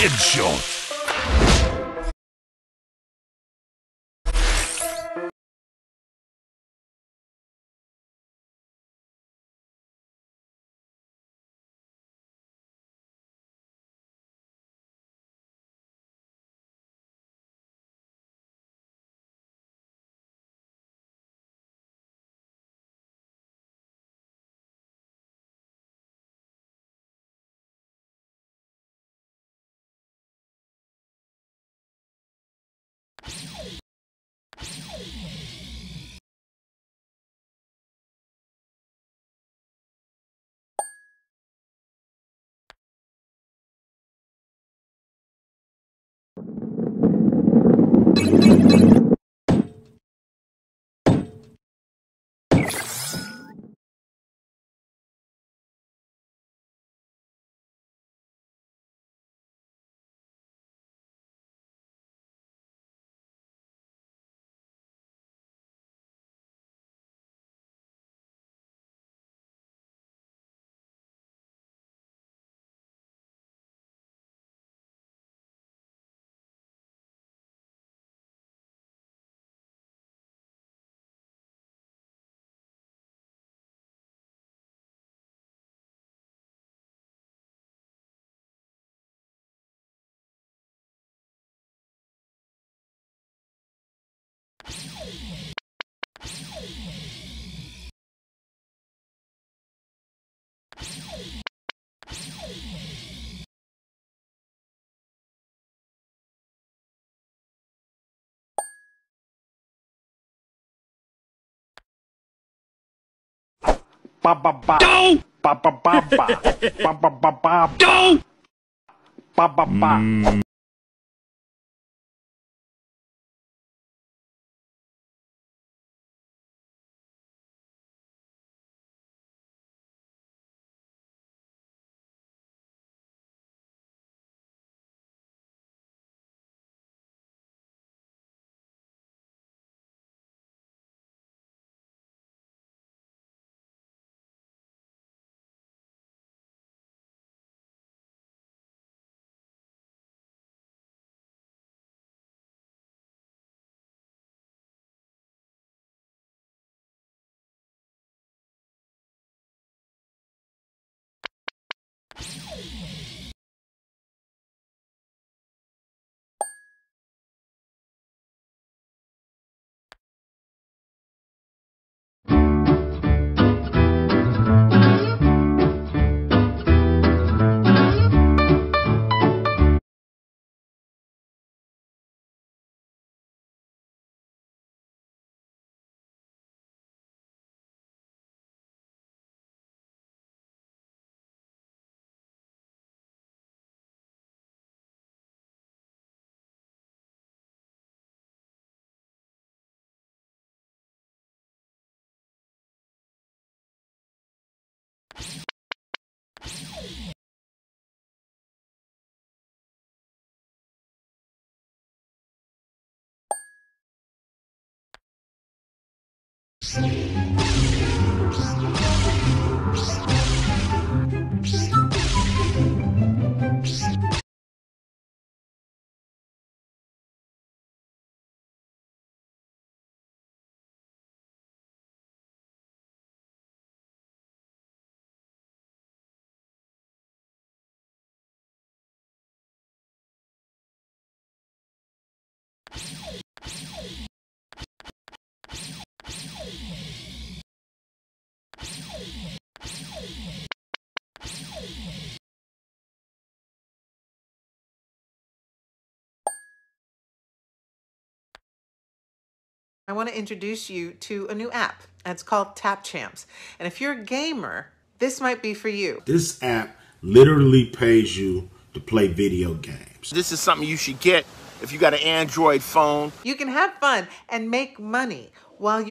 Headshot. Thank you. Ba ba ba. Ba ba ba ba. Ba ba ba ba. Ba ba ba Thank you. I want to introduce you to a new app. It's called Tap Champs. And if you're a gamer, this might be for you. This app literally pays you to play video games. This is something you should get if you got an Android phone. You can have fun and make money while you